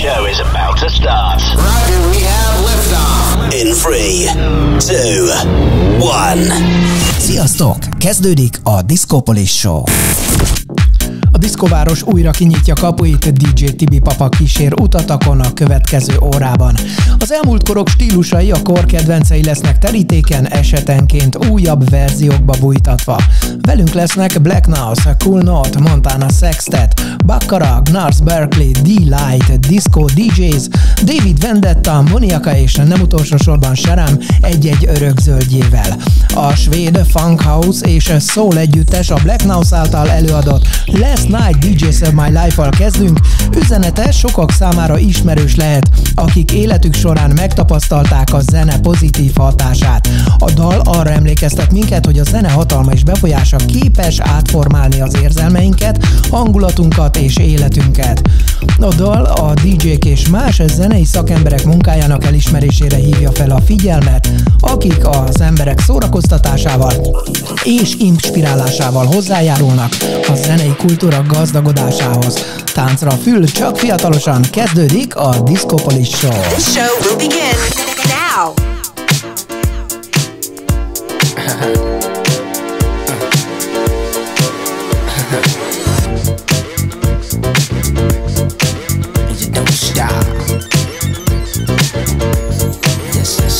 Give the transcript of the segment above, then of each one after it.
show is about to start. Roger, we have liftoff. In three, two, one. Sziasztok! Kezdődik a Discopolis Show. A diszkováros újra kinyitja kapuit, DJ Tibi Papa kísér utatakon a következő órában. Az elmúlt korok stílusai a kor kedvencei lesznek terítéken, esetenként újabb verziókba bújtatva. Velünk lesznek Black Nose, Cool Note, Montana Sextet, Baccarat, Gnars Berkeley, D-Light, Disco DJs, David Vendetta, Moniaka és nem utolsó sorban Serem egy-egy örökzöldjével. A svéd Funk House és Soul együttes a Black Nose által előadott Last Night DJ Save My Life-val kezdünk. Üzenete sokak számára ismerős lehet, akik életük során megtapasztalták a zene pozitív hatását. A dal arra emlékeztet minket, hogy a zene hatalma és befolyása képes átformálni az érzelmeinket, hangulatunkat és életünket. A dal a DJ-k és más zenei szakemberek munkájának elismerésére hívja fel a figyelmet, akik az emberek szórakoztatásával és inspirálásával hozzájárulnak a zenei kultúra gazdagodásához. Táncra fül csak fiatalosan kezdődik a Discopolis Show. The show will begin now.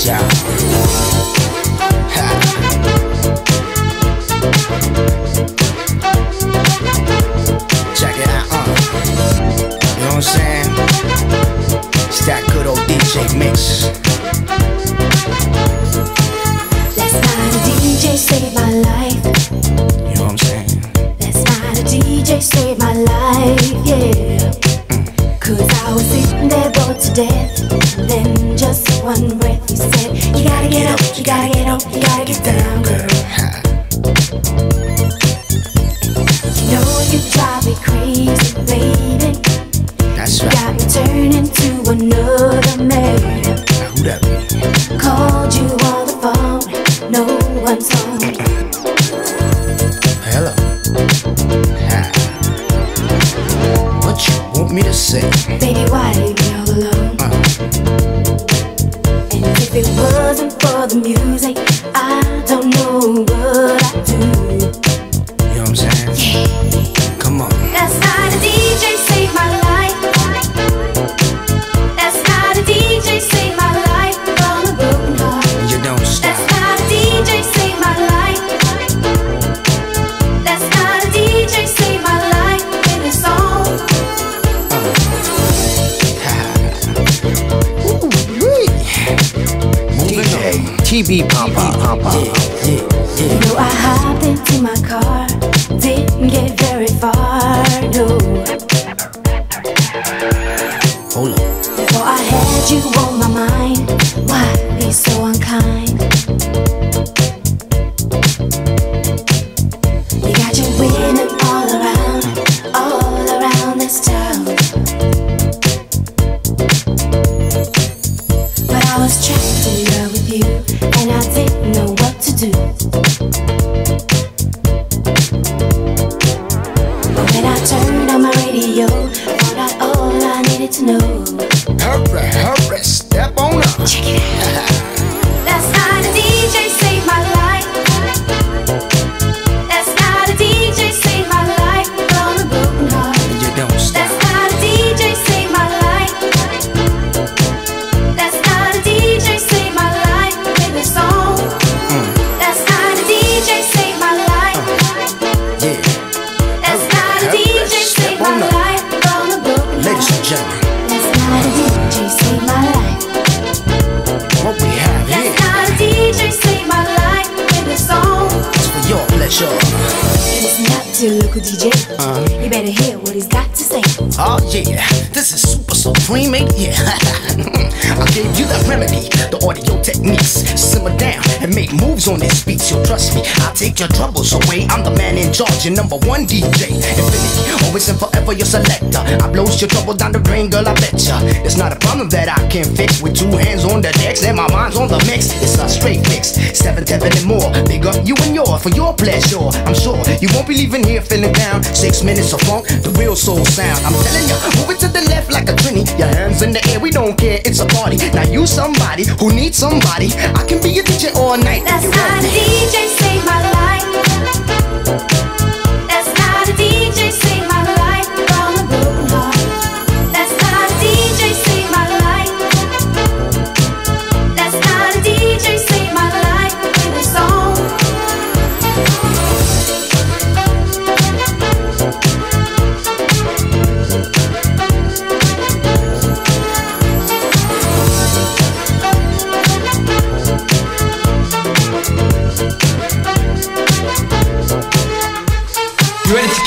Yeah. What I'm saying? It's that good old DJ mix. Last night a DJ saved my life. You know what I'm saying? Last night a DJ saved snow. your troubles away. I'm the man in charge, your number one DJ. Infinity, always and forever your selector. I blows your trouble down the drain, girl, I betcha. It's not a problem that I can fix with two hands on the decks and my mind's on the mix. It's a straight mix, seven, seven, and more. Big up you and your for your pleasure. I'm sure you won't be leaving here feeling down. Six minutes of funk, the real soul sound. I'm telling you, move it to the left like a trini. Your hands in the air, we don't care. It's a party. Now you somebody who needs somebody. I can be your DJ all night. That's not DJ, save my life.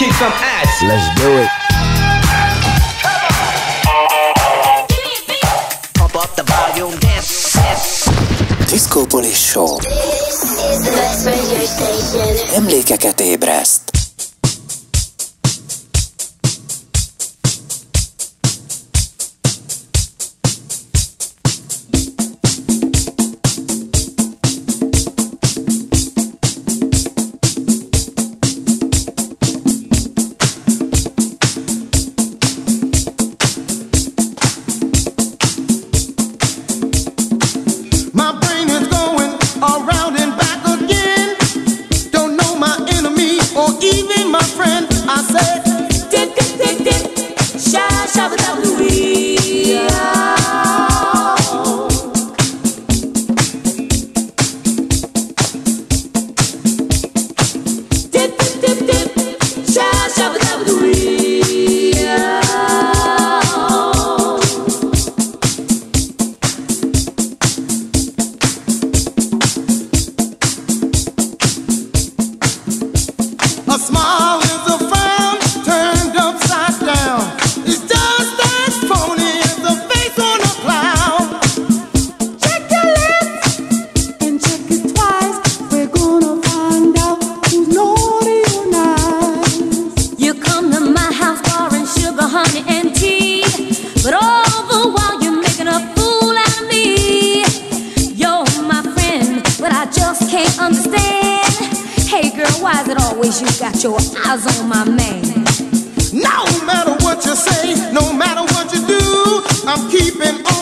kick some ass. Let's do it. Pump up the volume, dance, dance. Disco Show. Emlékeket ébreszt. I'm keeping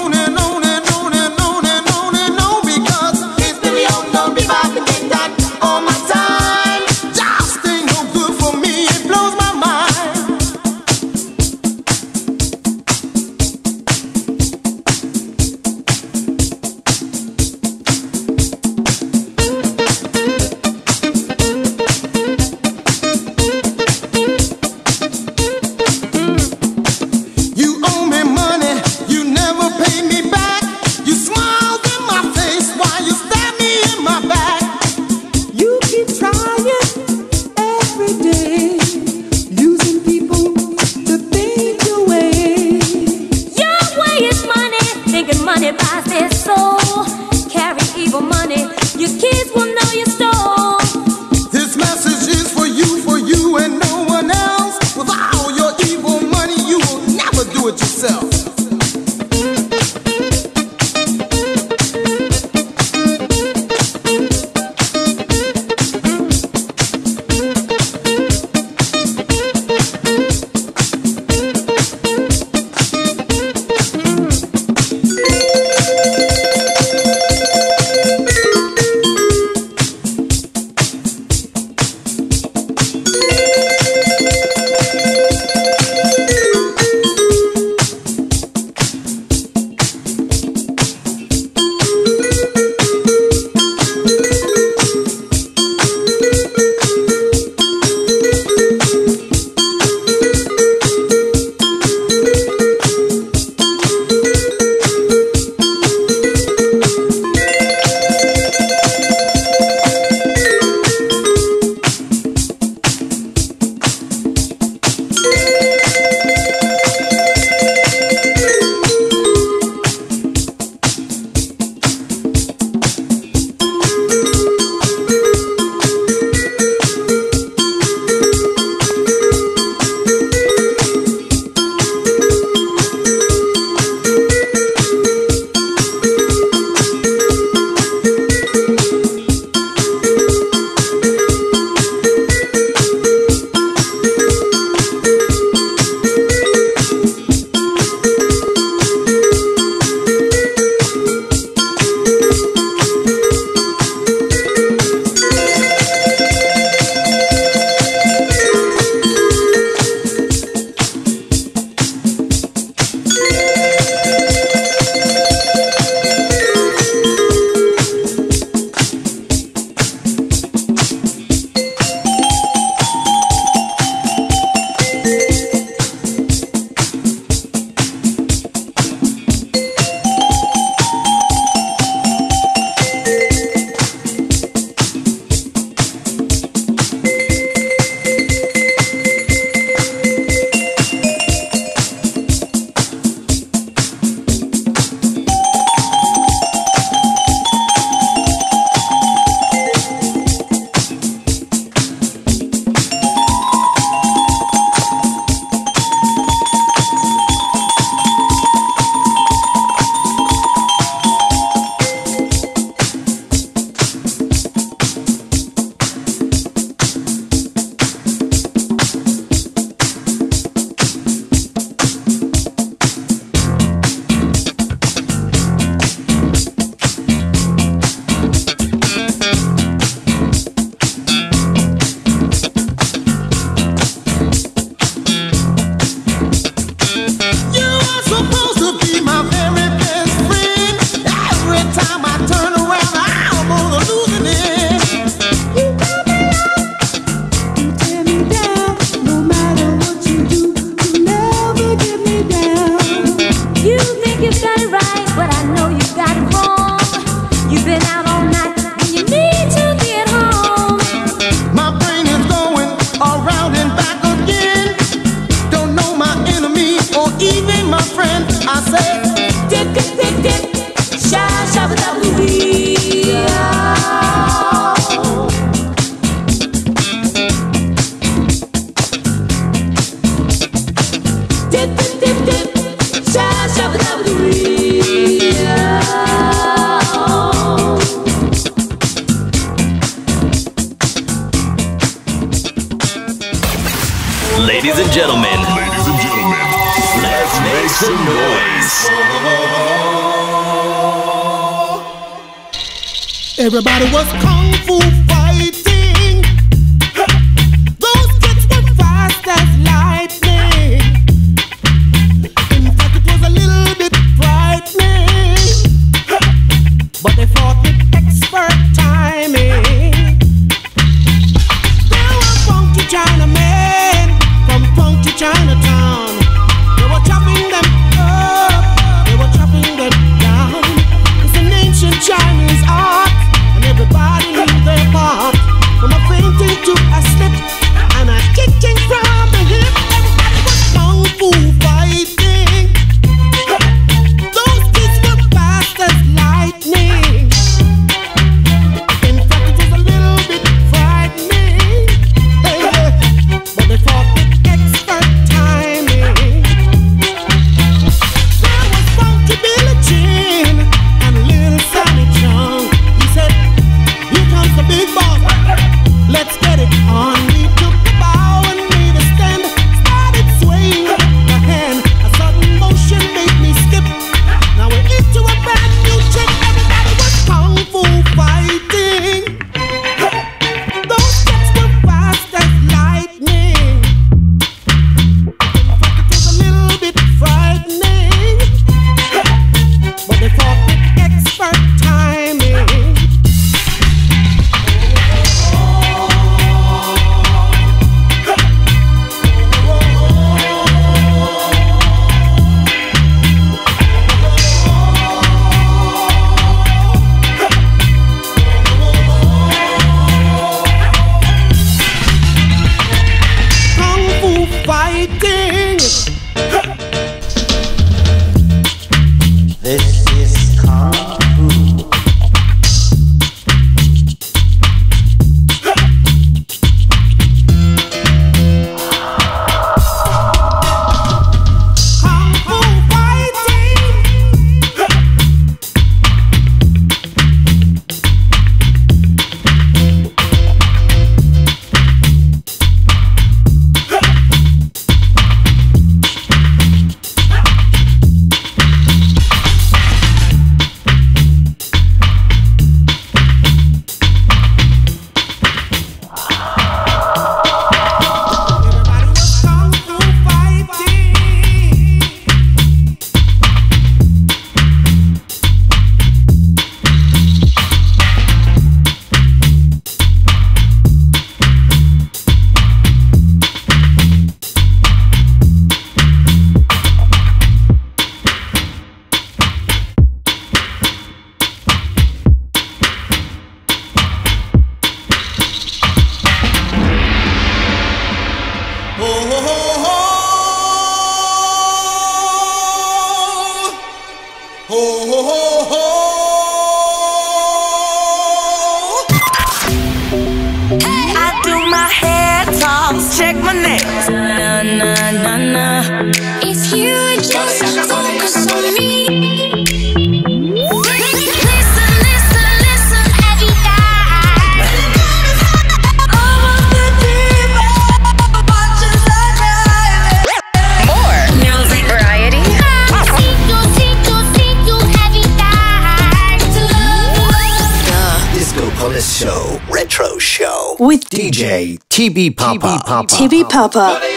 Tibby Papa. Papa. Papa.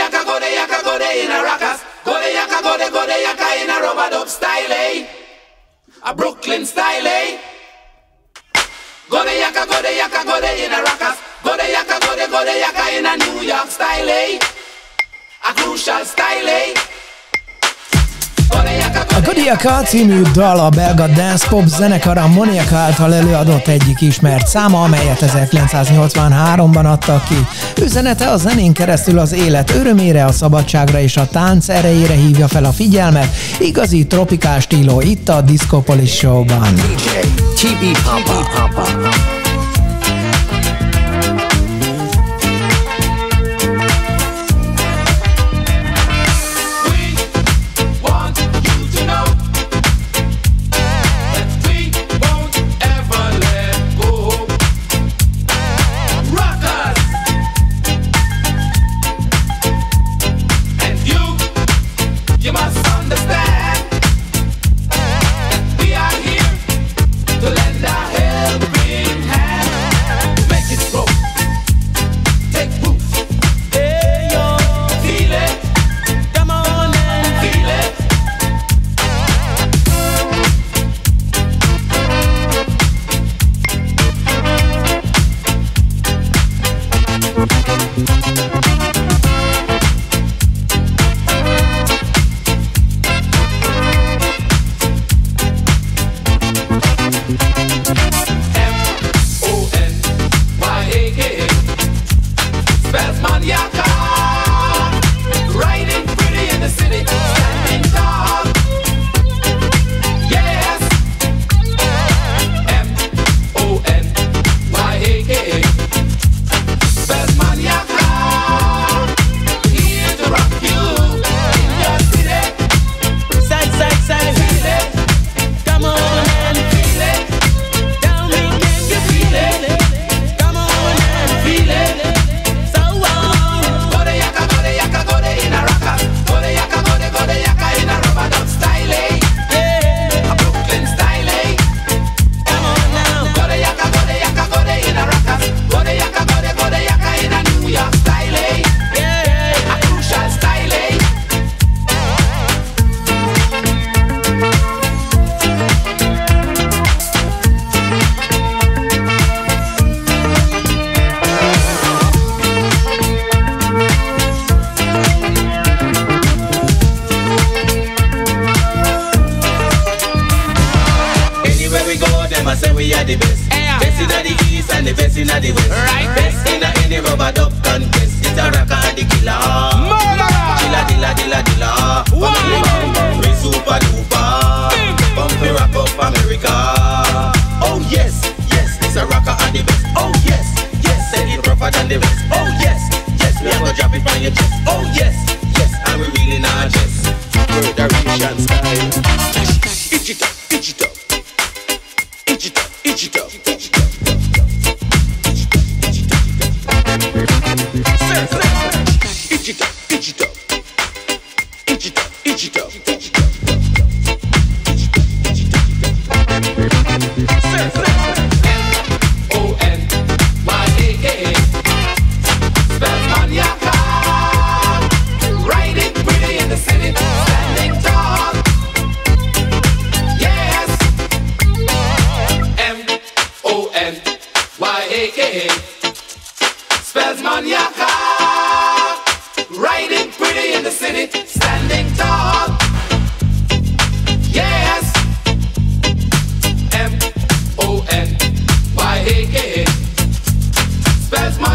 Moniaka című dal a belga dance pop zenekar a Moniaka által előadott egyik ismert száma, amelyet 1983-ban adtak ki. Üzenete a zenén keresztül az élet örömére, a szabadságra és a tánc erejére hívja fel a figyelmet. Igazi tropikás stíló itt a Discopolis showban. DJ, Chibi Papa. Chibi Papa.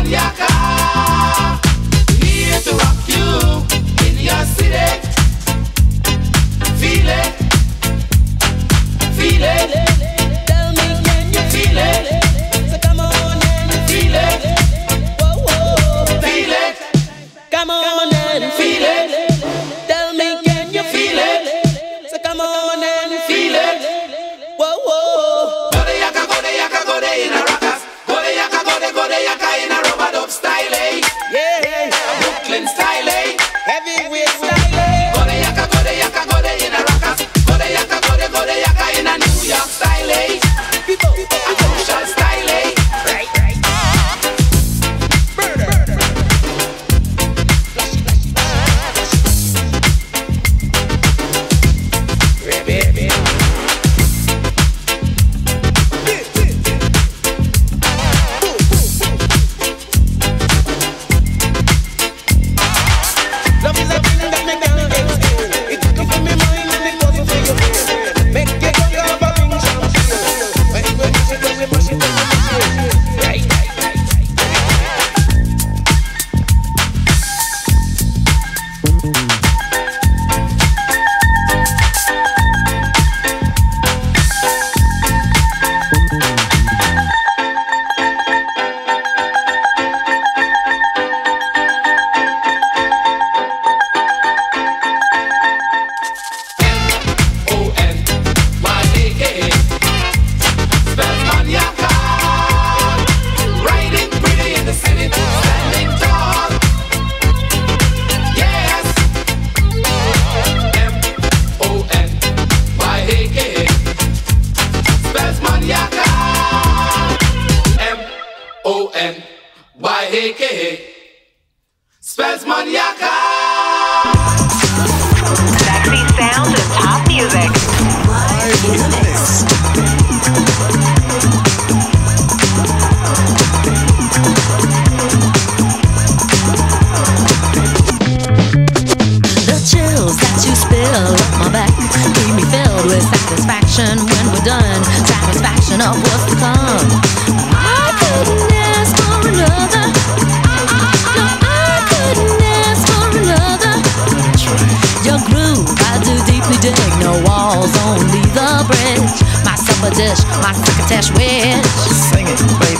Kodiaka. Here to rock you in your city. Feel it. Feel it. Tell me, can you feel it? Aka spells maniaca. Sexy sound and top music. in the. The chills that you spill up my back keep me filled with satisfaction when we're done. Satisfaction of what's to come. My a dish like wish. Sing it, baby.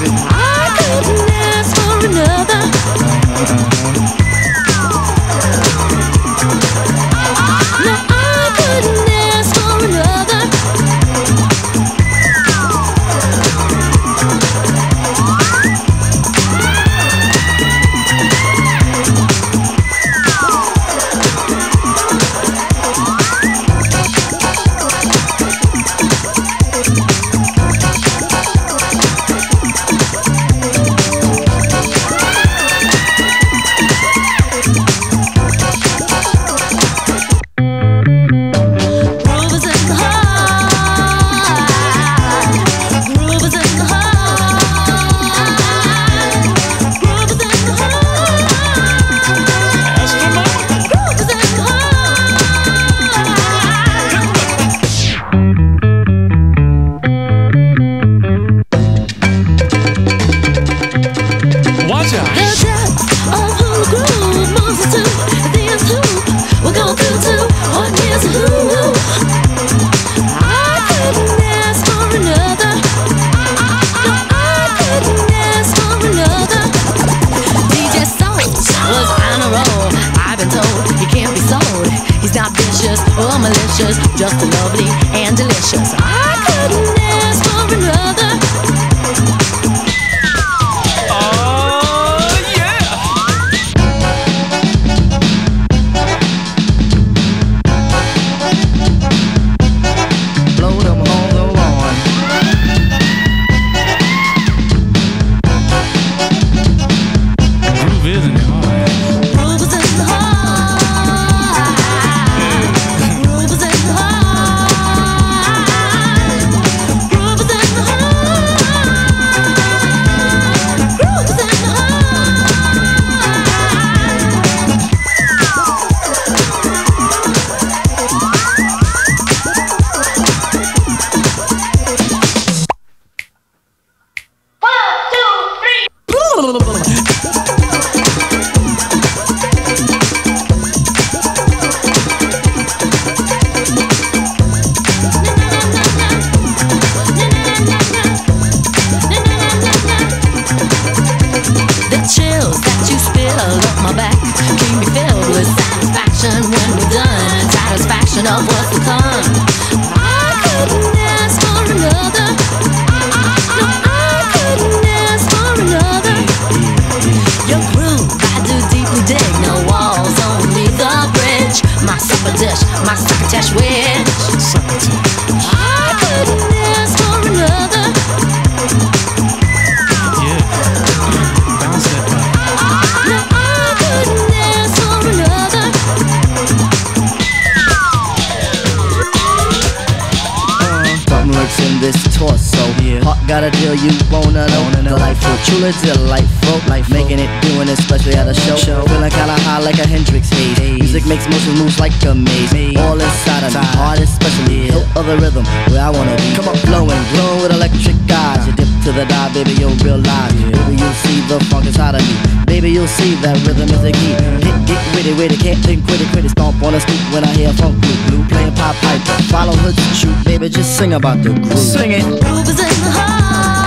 Heart got a deal you wanna know. Delightful, truly delightful. Life making it, doing it, especially at a show. Feeling kinda high like a Hendrix haze. Music makes motion moves like a maze. All inside of me, heart especially. Hilt of the rhythm, where I wanna be. Come on, flowing, glowing with electric eyes. You dip to the dive, baby, you'll realize. Baby, you'll see the funk inside of me. Baby, you'll see that rhythm is the key. Get, get witty, witty, can't think, quit it, quit it. Stomp on the street when I hear funk blue, blue playing pop pipe. Follow her to shoot, baby, just sing about the groove. Sing it. Groove is in the heart.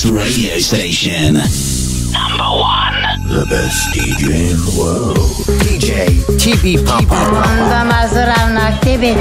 best radio station. Number one. The best DJ in the world. DJ TB Papa. Onda mazurana TB.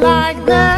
like that.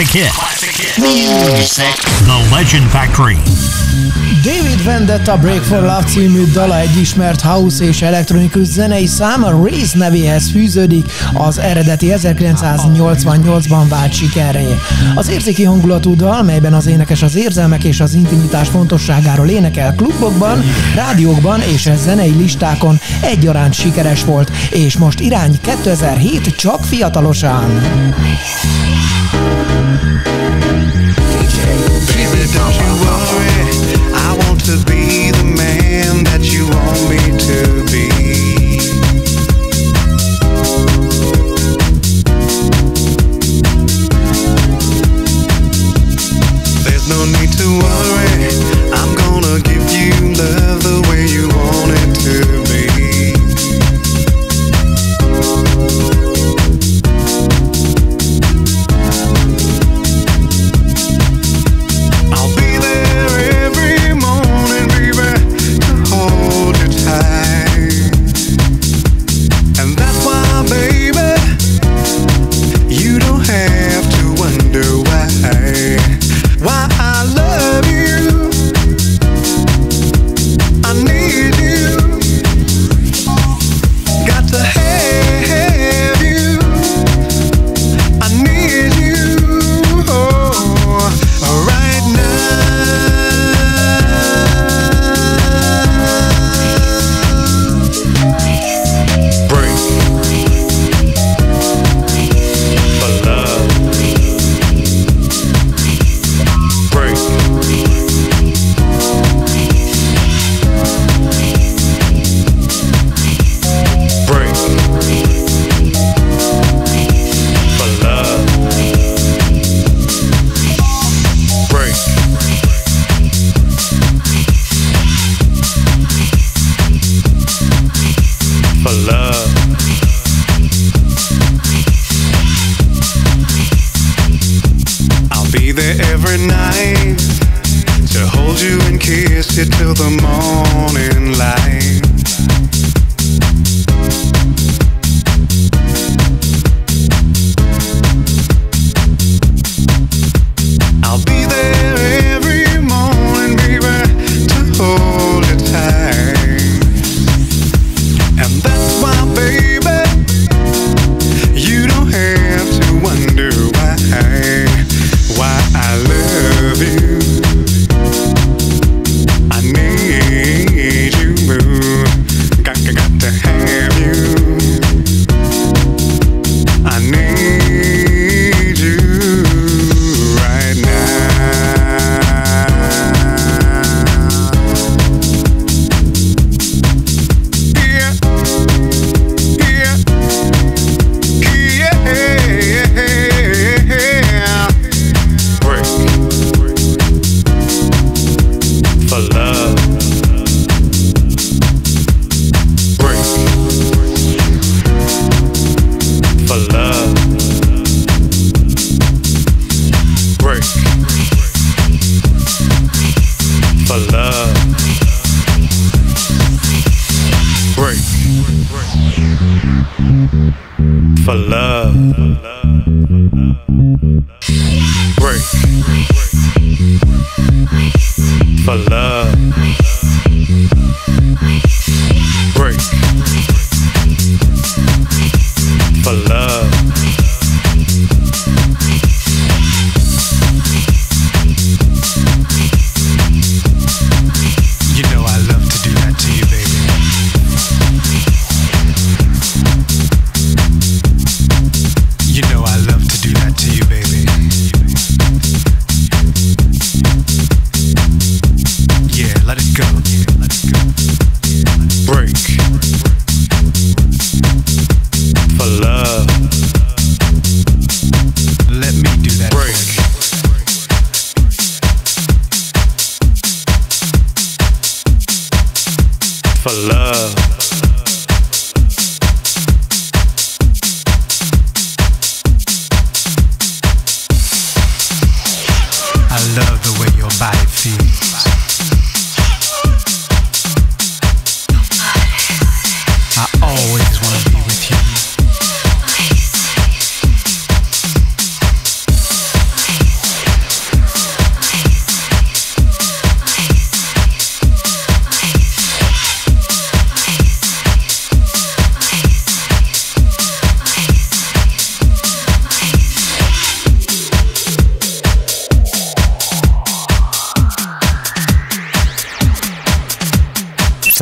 Classic hits. Music. The Legend Factory. David Vendetta Break for Love című dala egy ismert house és elektronikus zenei száma, a Race nevéhez fűződik az eredeti 1988-ban vált sikerré. Az érzéki hangulatú dal, melyben az énekes az érzelmek és az intimitás fontosságáról énekel klubokban, rádiókban és a zenei listákon egyaránt sikeres volt, és most irány 2007 csak fiatalosan. Baby, Don't you worry, I want to be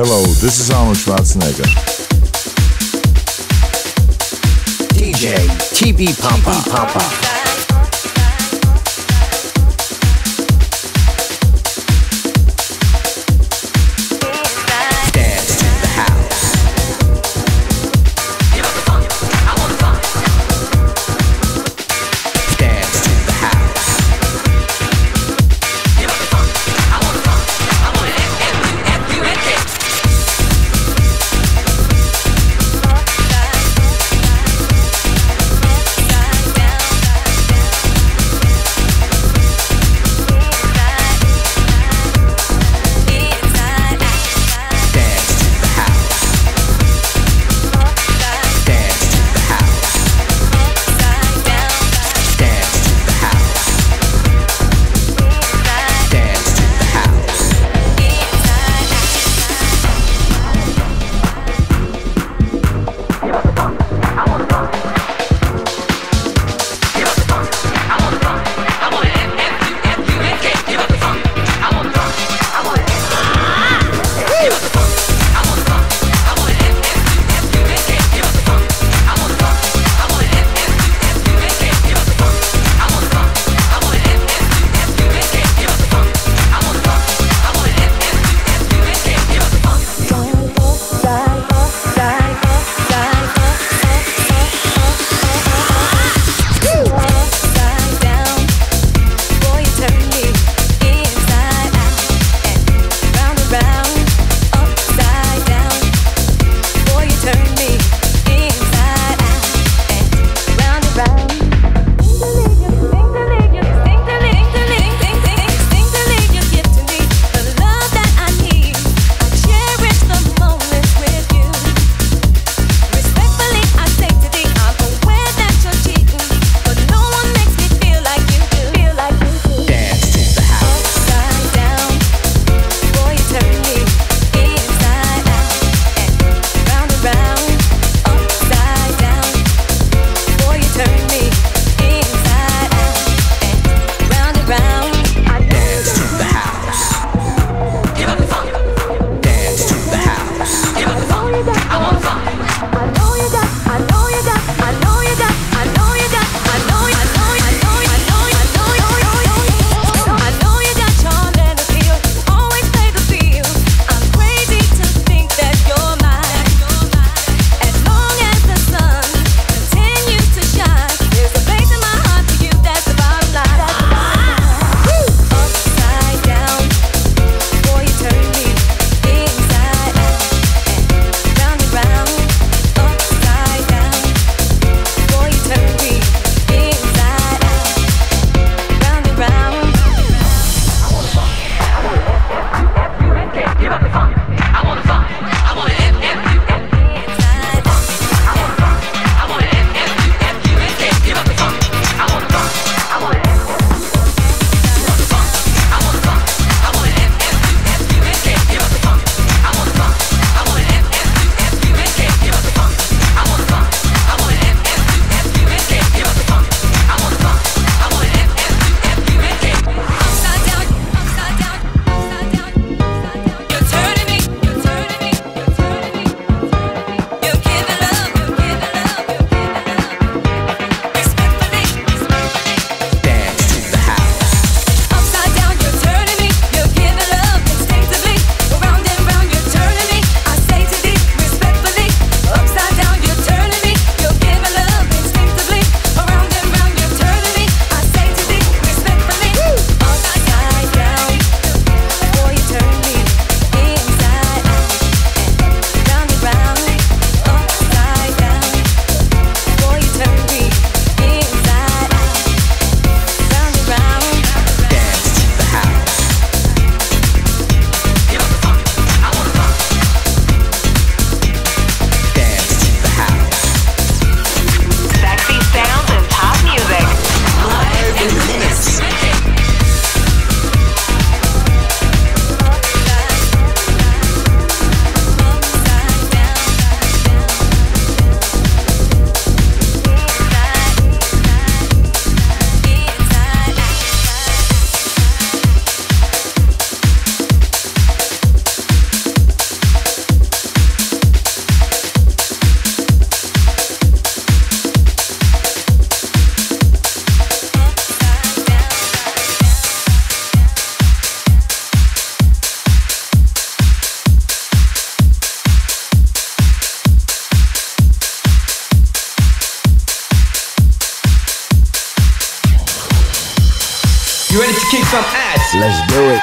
Hello, this is Arnold Schwarzenegger. DJ TB Papa. Papa. ass. Let's do it.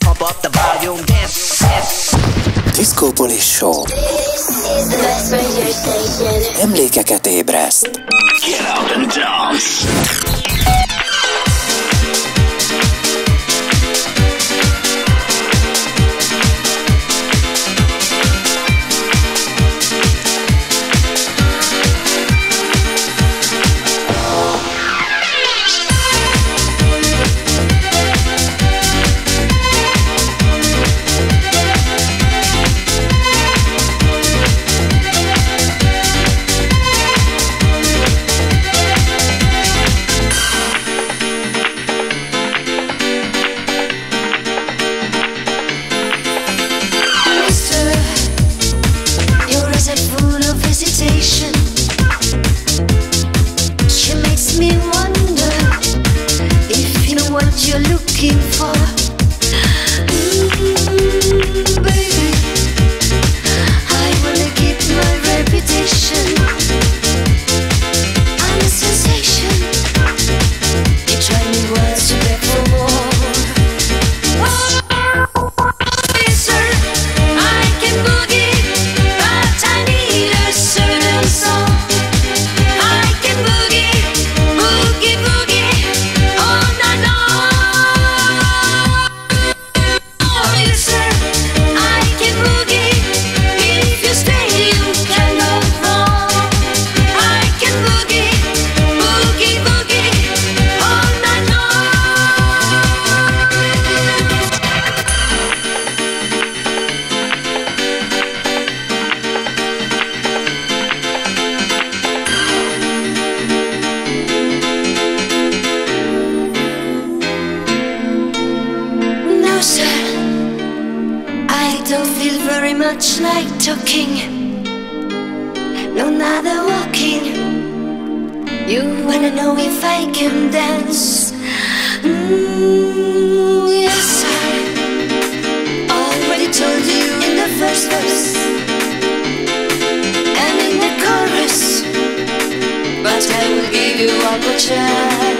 Pump up the volume, dance, dance. Discopolis Show. Emlékeket ébreszt. Get out and dance. talking, no not the walking. You wanna know if I can dance? Mm, yes, I already told you in the first verse and in the chorus, but I will give you one more chance.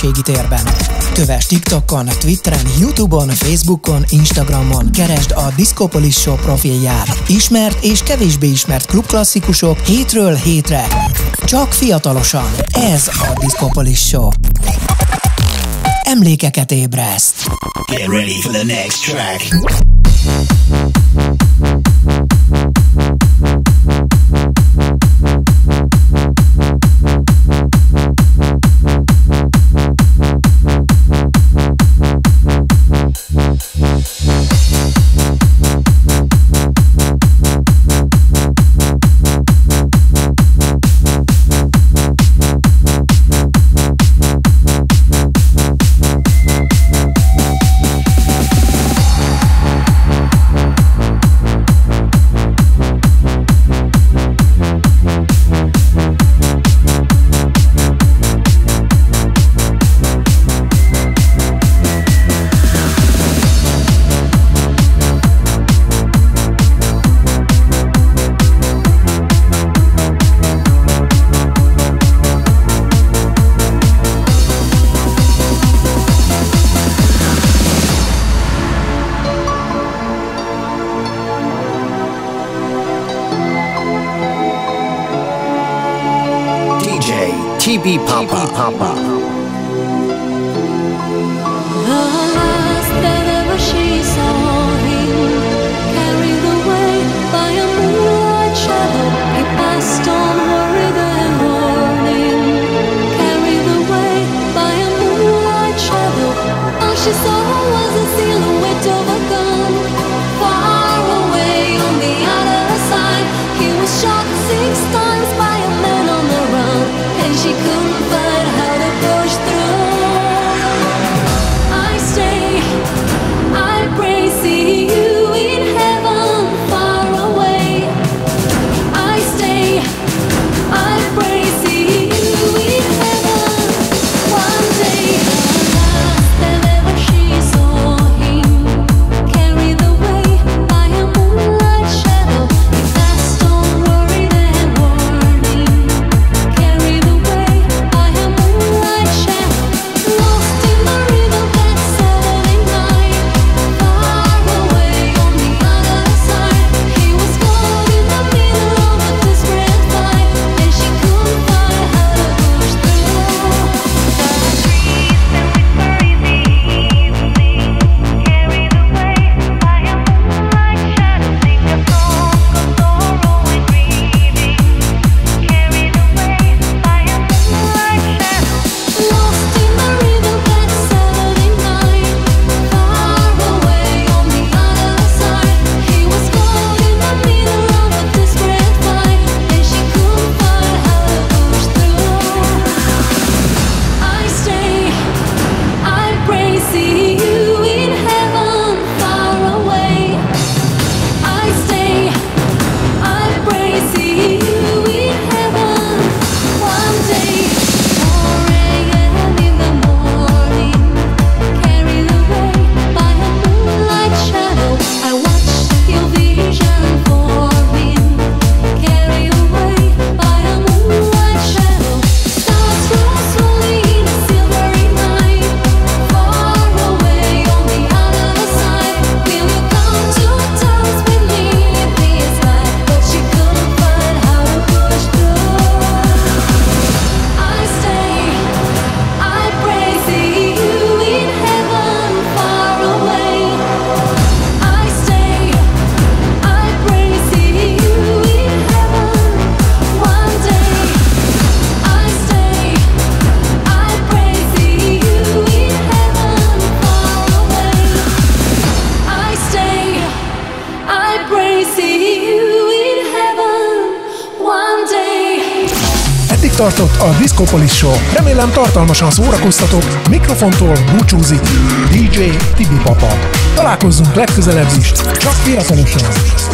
közösségi térben. Köves TikTokon, Twitteren, Youtube-on, Facebookon, Instagramon. Keresd a Discopolis Show profilját. Ismert és kevésbé ismert klubklasszikusok hétről hétre. Csak fiatalosan. Ez a Discopolis Show. Emlékeket ébreszt. Get ready for the next track. Papa. Papa. Rövidfilm tartalmasan szórakoztató, mikrofontól búcsúzik DJ Tibi Papa. Találkozzunk legközelebb is, csak véletlenül sem.